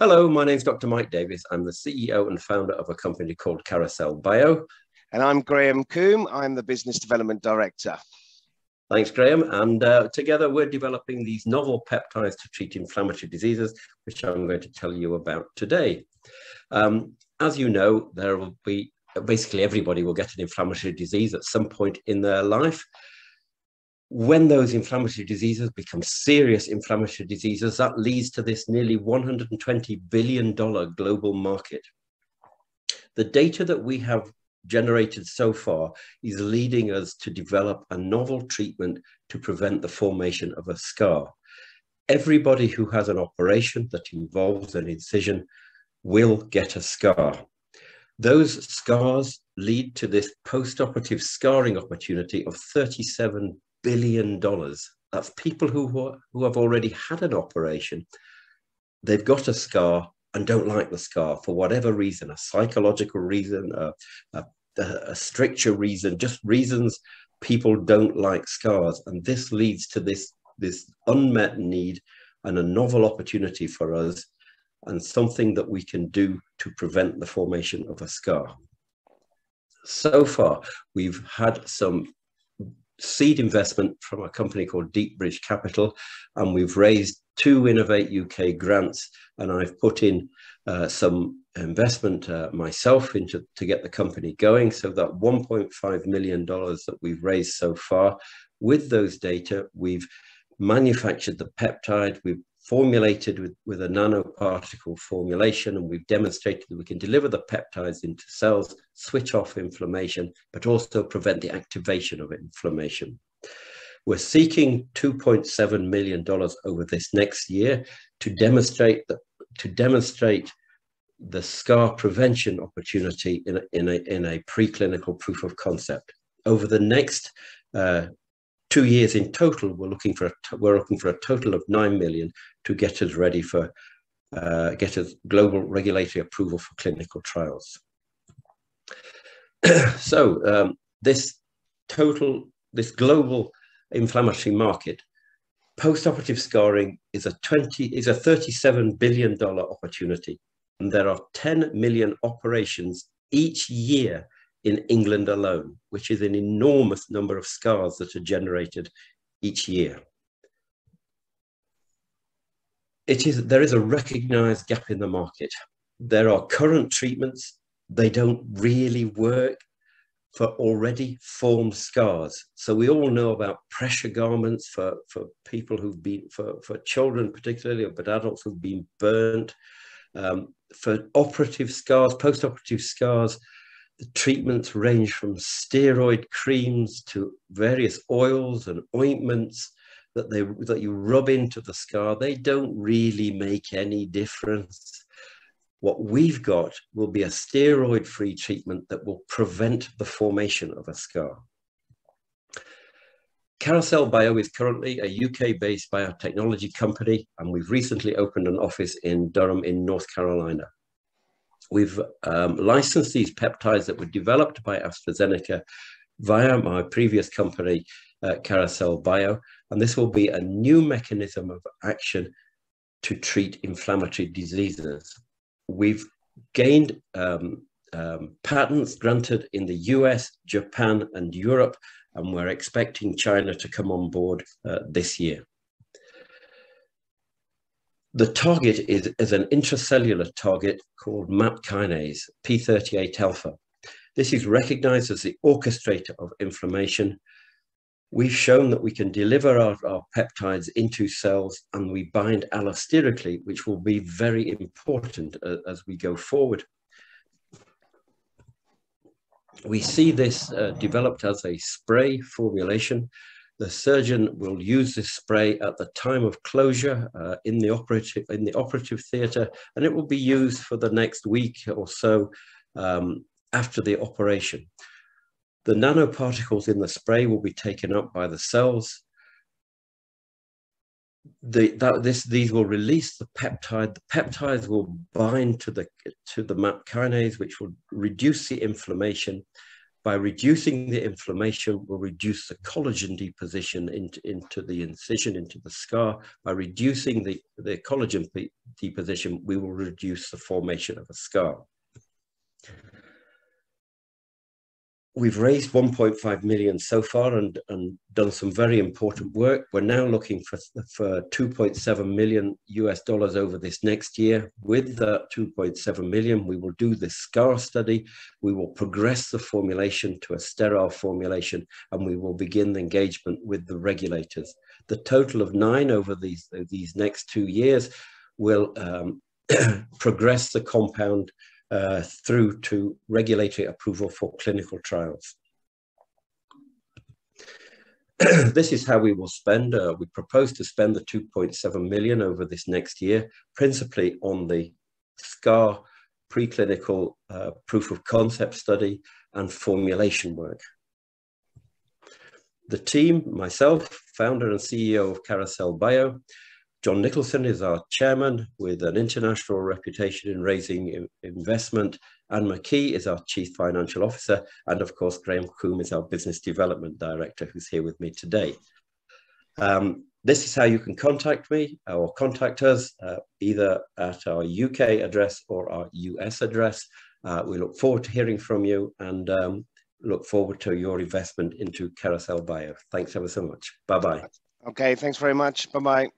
Hello, my name is Dr. Mike Davis. I'm the CEO and founder of a company called Carocell Bio. And I'm Graham Coombe. I'm the Business Development Director. Thanks, Graham. And uh, together we're developing these novel peptides to treat inflammatory diseases, which I'm going to tell you about today. Um, as you know, there will be basically everybody will get an inflammatory disease at some point in their life when those inflammatory diseases become serious inflammatory diseases, that leads to this nearly $120 billion global market. The data that we have generated so far is leading us to develop a novel treatment to prevent the formation of a scar. Everybody who has an operation that involves an incision will get a scar. Those scars lead to this post-operative scarring opportunity of 37 billion dollars. That's people who who have already had an operation. They've got a scar and don't like the scar for whatever reason, a psychological reason, a, a, a stricture reason, just reasons people don't like scars. And this leads to this, this unmet need and a novel opportunity for us and something that we can do to prevent the formation of a scar. So far, we've had some seed investment from a company called DeepBridge Capital, and we've raised two Innovate UK grants, and I've put in uh, some investment uh, myself into to get the company going. So that 1.5 million dollars that we've raised so far, with those data, we've manufactured the peptide, we've formulated with, with a nanoparticle formulation, and we've demonstrated that we can deliver the peptides into cells, switch off inflammation, but also prevent the activation of inflammation. We're seeking $2.7 million over this next year to demonstrate to demonstrate the scar prevention opportunity in a, in a, in a preclinical proof of concept. Over the next uh, two years in total, we're looking for a, we're looking for a total of nine million to get us ready for uh, get us global regulatory approval for clinical trials. so um, this total, this global inflammatory market, post-operative scarring is a 20 is a 37 billion dollar opportunity, and there are 10 million operations each year in England alone, which is an enormous number of scars that are generated each year. It is, there is a recognized gap in the market. There are current treatments, they don't really work for already formed scars. So we all know about pressure garments for, for people who've been, for, for children particularly, but adults who've been burnt. Um, for operative scars, post-operative scars, the treatments range from steroid creams to various oils and ointments that they that you rub into the scar. They don't really make any difference. What we've got will be a steroid-free treatment that will prevent the formation of a scar. Carocell Bio is currently a UK-based biotechnology company, and we've recently opened an office in Durham in North Carolina. We've um, licensed these peptides that were developed by AstraZeneca via my previous company, uh, Carousel Bio, and this will be a new mechanism of action to treat inflammatory diseases. We've gained um, um, patents granted in the US, Japan, and Europe, and we're expecting China to come on board uh, this year. The target is, is an intracellular target called MAP kinase, P38 alpha. This is recognized as the orchestrator of inflammation. We've shown that we can deliver our, our peptides into cells and we bind allosterically, which will be very important uh, as we go forward. We see this uh, developed as a spray formulation the surgeon will use this spray at the time of closure uh, in the operative in the operative theatre, and it will be used for the next week or so um, after the operation. The nanoparticles in the spray will be taken up by the cells. The, that, this, these will release the peptide. The peptides will bind to the, to the MAP kinase, which will reduce the inflammation By reducing the inflammation, we'll reduce the collagen deposition into, into the incision, into the scar. By reducing the, the collagen deposition, we will reduce the formation of a scar. We've raised 1.5 million so far and, and done some very important work. We're now looking for, for 2.7 million US dollars over this next year. With that 2.7 million, we will do the SCAR study. We will progress the formulation to a sterile formulation and we will begin the engagement with the regulators. The total of nine over these, these next two years will um, progress the compound uh, through to regulatory approval for clinical trials. this is how we will spend. Uh, we propose to spend the 2.7 million over this next year, principally on the SCAR preclinical uh, proof of concept study and formulation work. The team, myself, founder and CEO of Carocell Bio, John Nicholson is our chairman with an international reputation in raising investment. Anne McKee is our chief financial officer. And of course, Graham Coombe is our business development director who's here with me today. Um, this is how you can contact me or contact us uh, either at our UK address or our US address. Uh, we look forward to hearing from you and um, look forward to your investment into Carocell Bio. Thanks ever so much. Bye-bye. Okay, thanks very much. Bye-bye.